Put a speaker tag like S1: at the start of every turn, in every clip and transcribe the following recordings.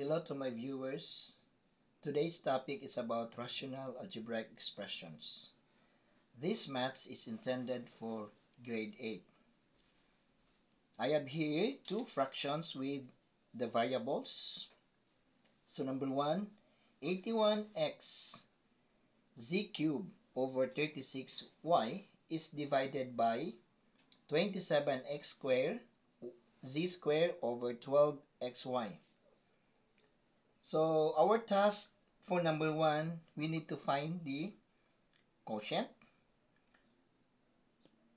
S1: Hello to my viewers. Today's topic is about rational algebraic expressions. This maths is intended for grade 8. I have here two fractions with the variables. So number 1, 81x z cubed over 36y is divided by 27x squared z squared over 12xy. So our task for number one, we need to find the quotient.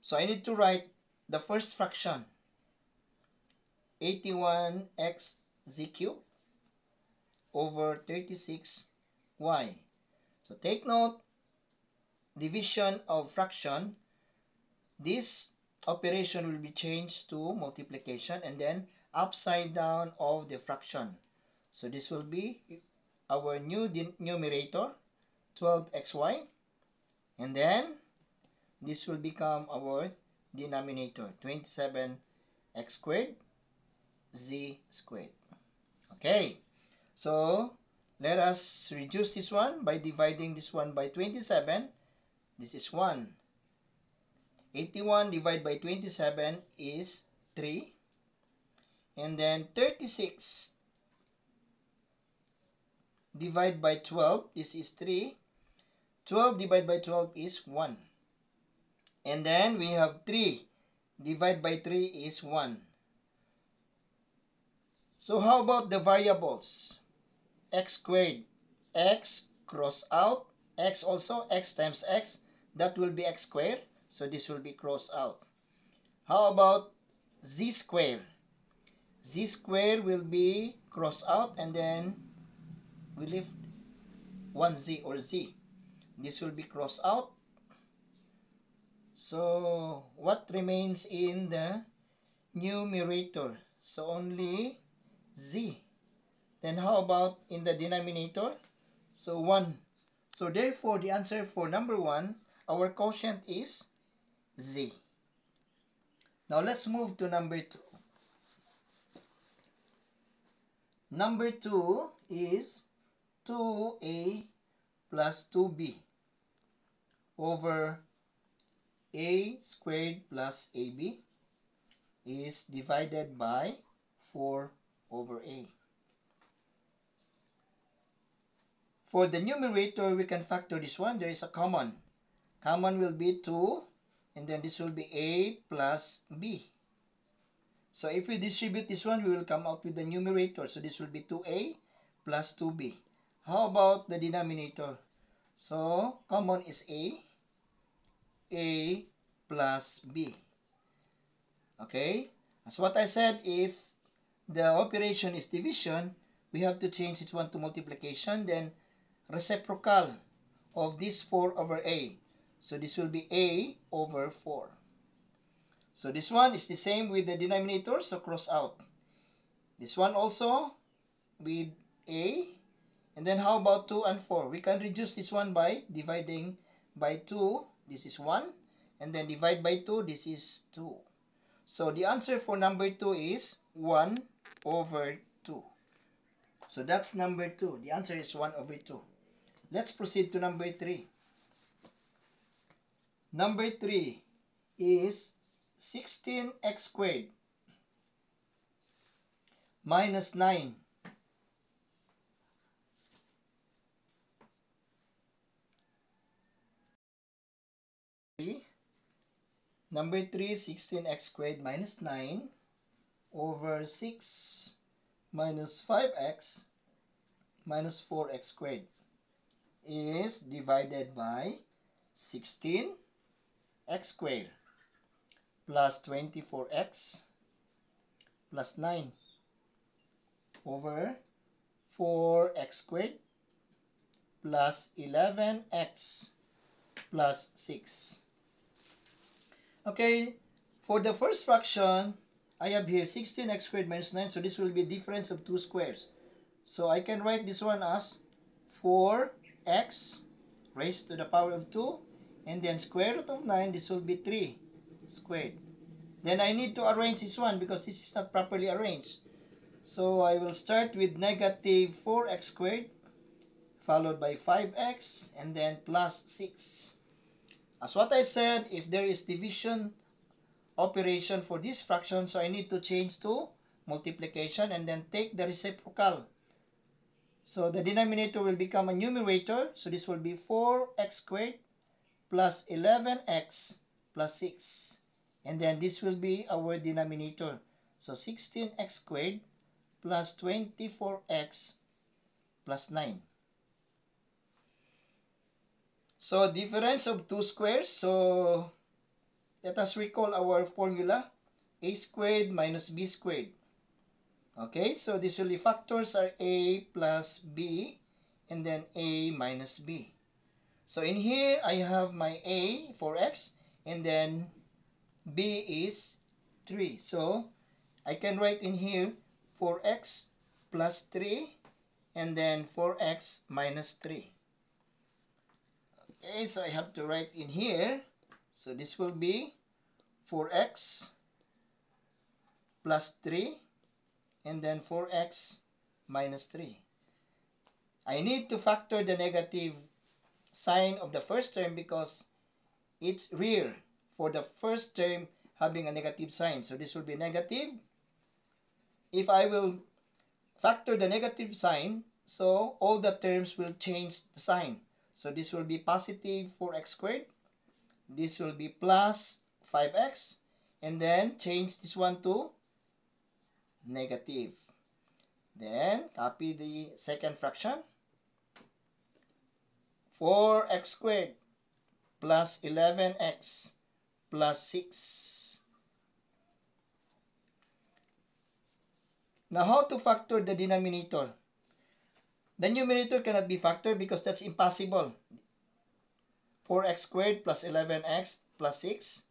S1: So I need to write the first fraction, 81x z cubed over 36y. So take note, division of fraction, this operation will be changed to multiplication and then upside down of the fraction. So this will be our new numerator, 12xy. And then this will become our denominator, 27x squared z squared. Okay, so let us reduce this one by dividing this one by 27. This is 1. 81 divided by 27 is 3. And then 36 divided by 12, this is 3. 12 divided by 12 is 1. And then we have 3 divided by 3 is 1. So how about the variables? x squared, x cross out, x also, x times x, that will be x squared. So this will be cross out. How about z squared? z squared will be cross out and then we leave 1z or z. This will be crossed out. So, what remains in the numerator? So, only z. Then, how about in the denominator? So, 1. So, therefore, the answer for number 1, our quotient is z. Now, let's move to number 2. Number 2 is 2a plus 2b over a squared plus ab is divided by 4 over a. For the numerator, we can factor this one. There is a common. Common will be 2, and then this will be a plus b. So if we distribute this one, we will come out with the numerator. So this will be 2a plus 2b. How about the denominator? So, common is A. A plus B. Okay? As what I said, if the operation is division, we have to change this one to multiplication. Then, reciprocal of this 4 over A. So, this will be A over 4. So, this one is the same with the denominator. So, cross out. This one also with A and then how about 2 and 4? We can reduce this one by dividing by 2. This is 1. And then divide by 2. This is 2. So the answer for number 2 is 1 over 2. So that's number 2. The answer is 1 over 2. Let's proceed to number 3. Number 3 is 16x squared minus 9 Number 3, 16x squared minus 9 over 6 minus 5x minus 4x squared is divided by 16 x squared plus 24x plus 9 over 4x squared plus 11x plus 6. Okay, for the first fraction, I have here 16x squared minus 9. So this will be difference of two squares. So I can write this one as 4x raised to the power of 2. And then square root of 9, this will be 3 squared. Then I need to arrange this one because this is not properly arranged. So I will start with negative 4x squared followed by 5x and then plus 6. As what I said, if there is division operation for this fraction, so I need to change to multiplication and then take the reciprocal. So the denominator will become a numerator. So this will be 4x squared plus 11x plus 6. And then this will be our denominator. So 16x squared plus 24x plus 9. So difference of two squares. So let us recall our formula. a squared minus b squared. Okay, so will be factors are a plus b and then a minus b. So in here, I have my a for x and then b is 3. So I can write in here 4x plus 3 and then 4x minus 3. Okay, so I have to write in here. So this will be 4x plus 3 and then 4x minus 3. I need to factor the negative sign of the first term because it's rare for the first term having a negative sign. So this will be negative. If I will factor the negative sign, so all the terms will change the sign. So this will be positive 4x squared. This will be plus 5x. And then change this one to negative. Then copy the second fraction. 4x squared plus 11x plus 6. Now, how to factor the denominator? The numerator cannot be factored because that's impossible. 4x squared plus 11x plus 6.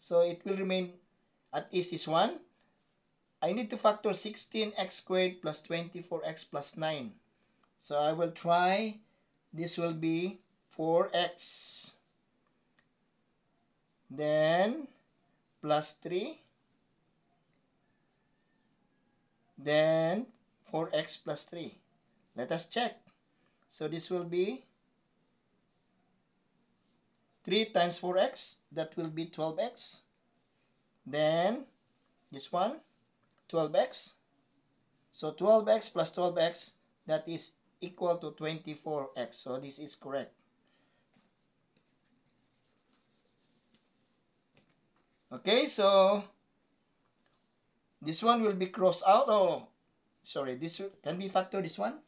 S1: So it will remain at least this one. I need to factor 16x squared plus 24x plus 9. So I will try, this will be 4x. Then plus 3. Then 4x plus 3. Let us check. So this will be 3 times 4x. That will be 12x. Then this one, 12x. So 12x plus 12x, that is equal to 24x. So this is correct. Okay, so this one will be crossed out. Oh, sorry, this can be factor this one.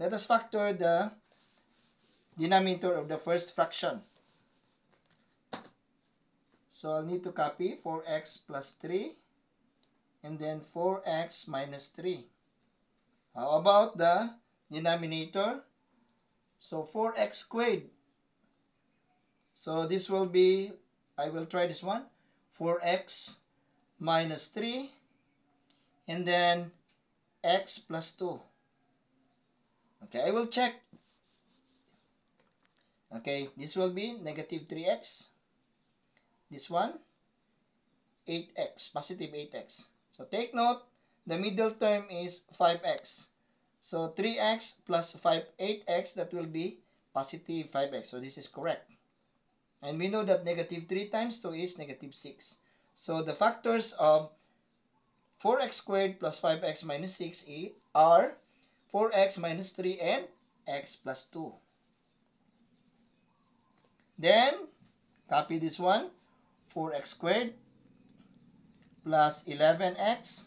S1: Let us factor the denominator of the first fraction. So I'll need to copy 4x plus 3 and then 4x minus 3. How about the denominator? So 4x squared. So this will be, I will try this one, 4x minus 3 and then x plus 2. Okay, I will check. Okay, this will be negative 3x. This one, 8x, positive 8x. So take note, the middle term is 5x. So 3x plus 5, 8x, that will be positive 5x. So this is correct. And we know that negative 3 times 2 is negative 6. So the factors of 4x squared plus 5x minus 6 are 4x minus 3 and x plus 2. Then, copy this one. 4x squared plus 11x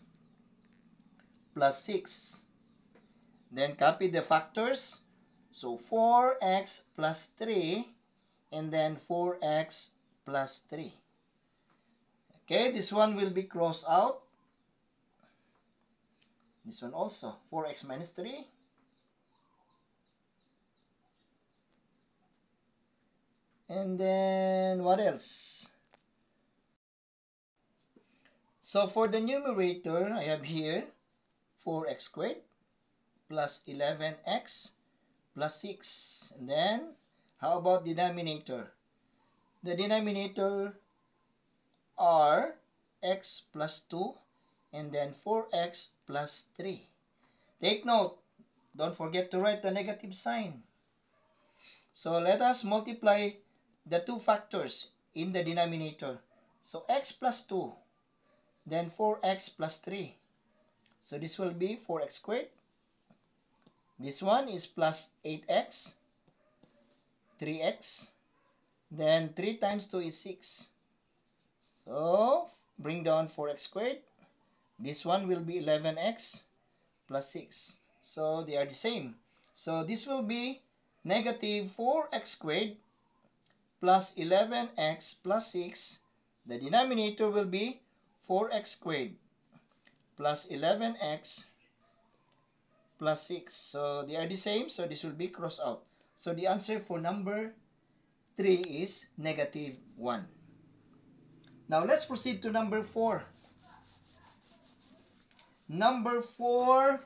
S1: plus 6. Then, copy the factors. So, 4x plus 3 and then 4x plus 3. Okay, this one will be crossed out. This one also. 4x minus 3. And then, what else? So, for the numerator, I have here 4x squared plus 11x plus 6. And then, how about denominator? The denominator are x plus 2 and then 4x plus 3. Take note, don't forget to write the negative sign. So let us multiply the two factors in the denominator. So x plus 2, then 4x plus 3. So this will be 4x squared. This one is plus 8x, 3x, then 3 times 2 is 6. So bring down 4x squared. This one will be 11x plus 6. So they are the same. So this will be negative 4x squared plus 11x plus 6. The denominator will be 4x squared plus 11x plus 6. So they are the same. So this will be crossed out. So the answer for number 3 is negative 1. Now let's proceed to number 4. Number 4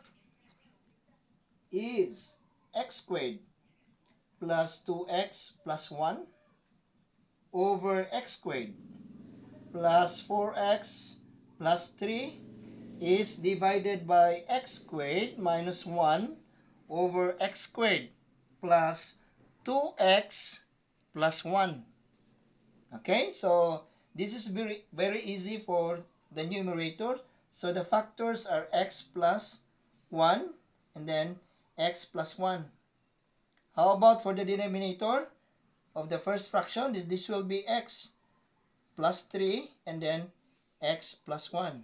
S1: is x squared plus 2x plus 1 over x squared plus 4x plus 3 is divided by x squared minus 1 over x squared plus 2x plus 1. Okay, so this is very, very easy for the numerator. So the factors are x plus 1 and then x plus 1. How about for the denominator of the first fraction? This, this will be x plus 3 and then x plus 1.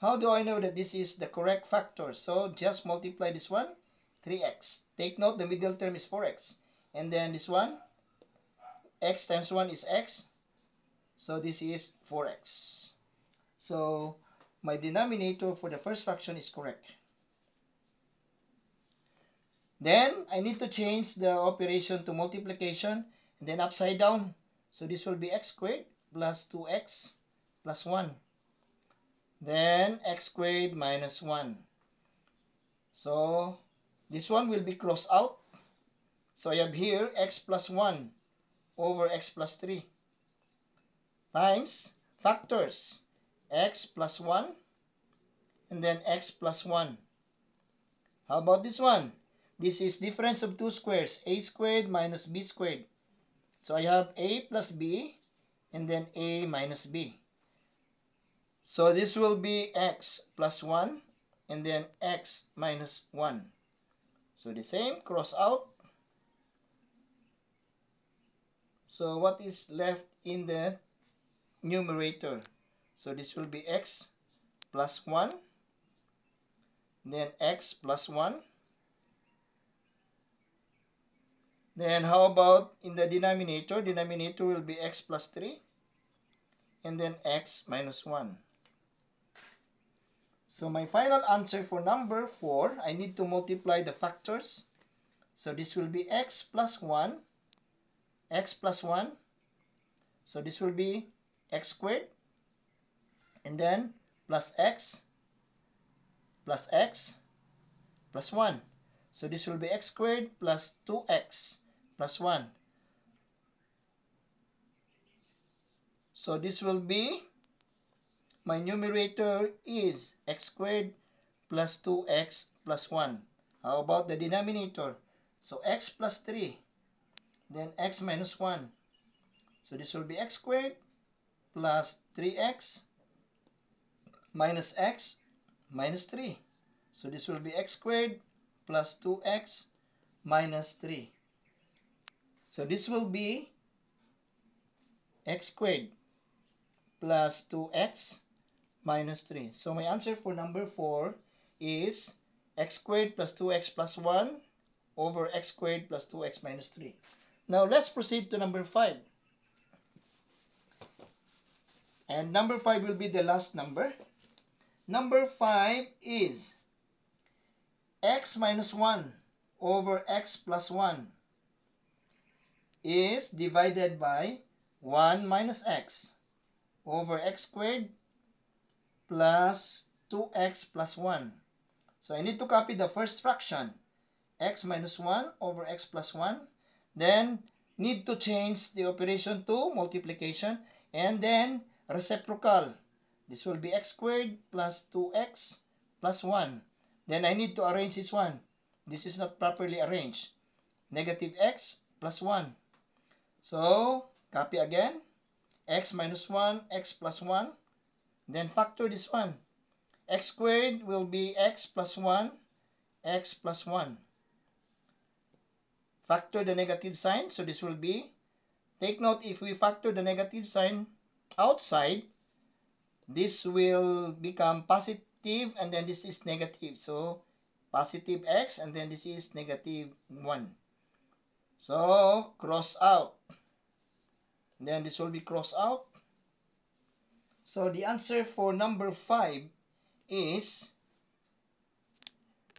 S1: How do I know that this is the correct factor? So just multiply this one, 3x. Take note the middle term is 4x. And then this one, x times 1 is x. So this is 4x. So my denominator for the first fraction is correct. Then I need to change the operation to multiplication and then upside down. So this will be x squared plus 2x plus 1. Then x squared minus 1. So this one will be crossed out. So I have here x plus 1 over x plus 3 times factors x plus 1 and then x plus 1. How about this one? This is difference of two squares, a squared minus b squared. So I have a plus b and then a minus b. So this will be x plus 1 and then x minus 1. So the same, cross out. So what is left in the numerator? So this will be x plus 1, then x plus 1, Then how about in the denominator? Denominator will be x plus 3 and then x minus 1. So my final answer for number 4, I need to multiply the factors. So this will be x plus 1, x plus 1. So this will be x squared and then plus x plus x plus 1. So this will be x squared plus 2x plus 1. So this will be, my numerator is x squared plus 2x plus 1. How about the denominator? So x plus 3, then x minus 1. So this will be x squared plus 3x minus x minus 3. So this will be x squared plus 2x minus 3. So this will be x squared plus 2x minus 3. So my answer for number 4 is x squared plus 2x plus 1 over x squared plus 2x minus 3. Now let's proceed to number 5. And number 5 will be the last number. Number 5 is x minus 1 over x plus 1 is divided by 1 minus x over x squared plus 2x plus 1. So I need to copy the first fraction, x minus 1 over x plus 1. Then need to change the operation to multiplication and then reciprocal. This will be x squared plus 2x plus 1. Then I need to arrange this one. This is not properly arranged. Negative x plus 1. So, copy again. x minus 1, x plus 1. Then factor this one. x squared will be x plus 1, x plus 1. Factor the negative sign. So, this will be, take note, if we factor the negative sign outside, this will become positive and then this is negative. So, positive x and then this is negative 1. So, cross out. Then this will be cross out. So, the answer for number 5 is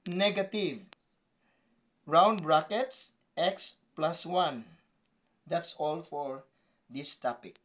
S1: negative. Round brackets, x plus 1. That's all for this topic.